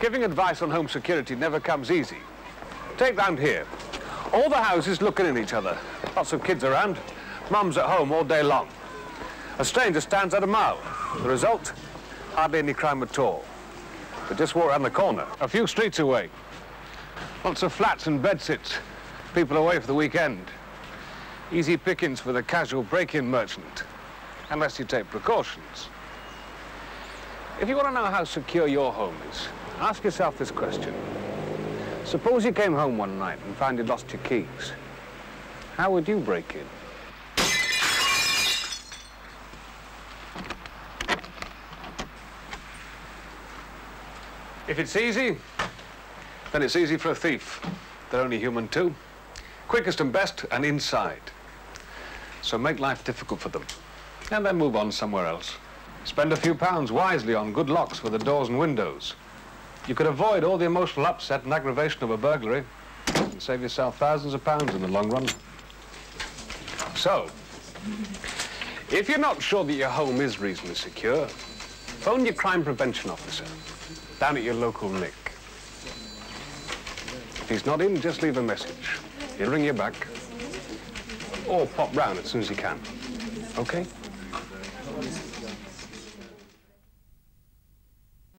Giving advice on home security never comes easy. Take round here. All the houses looking in each other. Lots of kids around. Mum's at home all day long. A stranger stands at a mile. The result? Hardly any crime at all. But just walk around the corner, a few streets away. Lots of flats and bedsits. People away for the weekend. Easy pickings for the casual break-in merchant, unless you take precautions. If you want to know how secure your home is, ask yourself this question. Suppose you came home one night and found you'd lost your keys. How would you break in? If it's easy, then it's easy for a thief. They're only human too. Quickest and best and inside. So make life difficult for them. And then move on somewhere else. Spend a few pounds wisely on good locks for the doors and windows. You could avoid all the emotional upset and aggravation of a burglary and save yourself thousands of pounds in the long run. So, if you're not sure that your home is reasonably secure, phone your crime prevention officer down at your local nick. If he's not in, just leave a message. He'll ring you back. Or pop round as soon as he can. Okay?